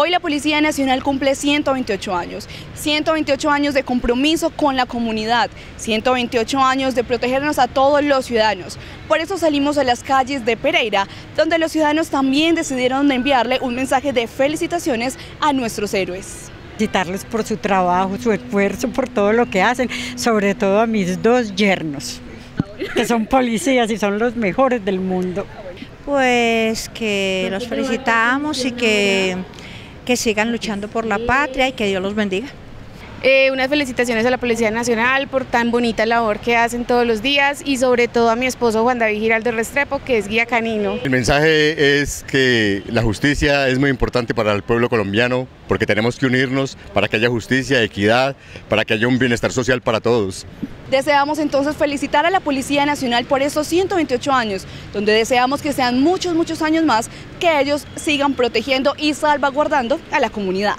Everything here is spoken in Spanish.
Hoy la Policía Nacional cumple 128 años, 128 años de compromiso con la comunidad, 128 años de protegernos a todos los ciudadanos. Por eso salimos a las calles de Pereira, donde los ciudadanos también decidieron enviarle un mensaje de felicitaciones a nuestros héroes felicitarles por su trabajo, su esfuerzo, por todo lo que hacen, sobre todo a mis dos yernos, que son policías y son los mejores del mundo. Pues que los felicitamos y que, que sigan luchando por la patria y que Dios los bendiga. Eh, unas felicitaciones a la Policía Nacional por tan bonita labor que hacen todos los días y sobre todo a mi esposo Juan David Giraldo Restrepo, que es guía canino. El mensaje es que la justicia es muy importante para el pueblo colombiano porque tenemos que unirnos para que haya justicia, equidad, para que haya un bienestar social para todos. Deseamos entonces felicitar a la Policía Nacional por esos 128 años, donde deseamos que sean muchos, muchos años más que ellos sigan protegiendo y salvaguardando a la comunidad.